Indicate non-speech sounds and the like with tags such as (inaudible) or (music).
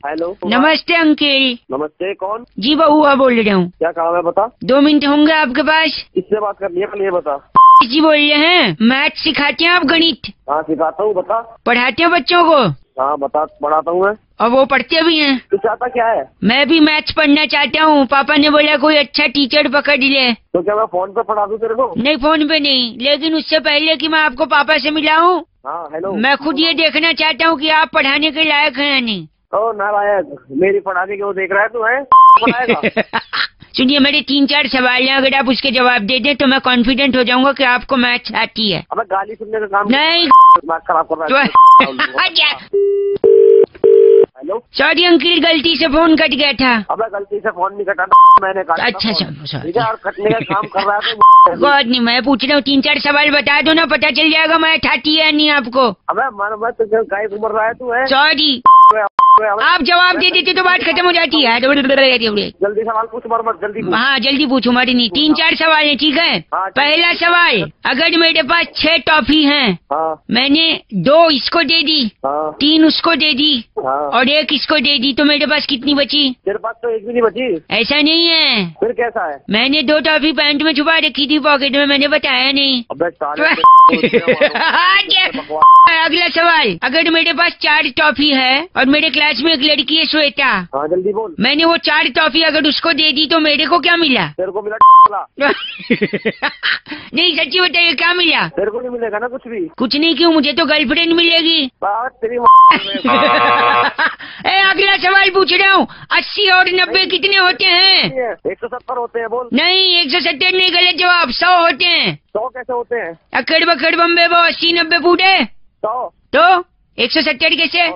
Hello नमस्ते uncle. नमस्ते कौन? जी बहुआ बोल रहा हूँ। क्या काम है बता। दो मिनट होंगे आपके पास? किससे बात करनी है पहले ये बता। जी बोल रहे हैं मैथ सिखाते हैं आप गणित। हाँ सिखाता हूँ बता। पढ़ाते हैं बच्चों को? हाँ बता पढ़ाता हूँ मैं। और वो पढ़ते भी हैं। तू चाहता क्या है? मैं भी मैथ्स पढ़ना चाहता हूँ। पापा ने बोला कोई अच्छा टीचर पकड़ ले। तो क्या मैं फ़ोन पे पढ़ा दूँ तेरे को? नहीं फ़ोन पे नहीं। लेकिन उससे पहले कि मैं आपको पापा से मिलाऊं हाँ हेलो मैं खुद ये देखना चाहता हूँ कि आप पढ़ाने के लायक हैं या नहीं। ओ नारायण मेरी पढ़ाने की वो देख रहा है तू है? (laughs) सुनिए मेरे तीन चार सवाल हैं अगर आप उसके जवाब दे दें तो मैं कॉन्फिडेंट हो जाऊँगा कि आपको मैथ्स आती है। अबे गाली सुनने का काम नहीं। खराब कर तो- रहा है। (laughs) हेलो? सॉरी अंकिल गलती से फ़ोन कट गया था। अबे गलती से फ़ोन नहीं कटा (laughs) मैंने काटा अच्छा। अच्छा है और कटने का काम कर रहा है तो गॉड नहीं मैं पूछ रहा हूँ तीन चार सवाल बता दो ना पता चल जाएगा मैं ठाती है नहीं आपको। अबे मन मत तुझे काय घूम रहा है तू है? सॉरी। आप जवाब दे देते तो बात खत्म हो जाती है। जल्दी सवाल पूछ मत जल्दी हाँ जल्दी पूछो मारी नहीं। तीन चार सवाल है ठीक है? हाँ, पहला सवाल अगर मेरे पास छह टॉफी हैं हाँ। मैंने दो इसको दे दी हाँ। तीन उसको दे दी हाँ। और एक इसको दे दी तो मेरे पास कितनी बची? मेरे पास तो एक भी नहीं बची। ऐसा नहीं है। फिर कैसा है? मैंने दो टॉफी पैंट में छुपा रखी थी पॉकेट में मैंने बताया नहीं। (laughs) (laughs) हाँ? अगला सवाल अगर मेरे पास चार टॉफी है और मेरे क्लास में एक लड़की है श्वेता। हाँ जल्दी बोल। मैंने वो चार टॉफी अगर उसको दे दी तो मेरे को क्या मिला? तेरे को मिला (laughs) नहीं सच्ची बताइए क्या मिला? तेरे को नहीं मिलेगा ना कुछ भी। कुछ नहीं क्यों? मुझे तो गर्लफ्रेंड मिलेगी। तेरी (laughs) ए अगला सवाल पूछ रहा हूँ। अस्सी और नब्बे कितने होते हैं? एक सौ सत्तर होते हैं बोल। नहीं एक सौ सत्तर नहीं गलत जवाब। सौ होते हैं। सौ कैसे होते हैं? अकड़ बकड़ बम्बे वो अस्सी नब्बे फूटे। सौ। तो एक सौ सत्तर कैसे?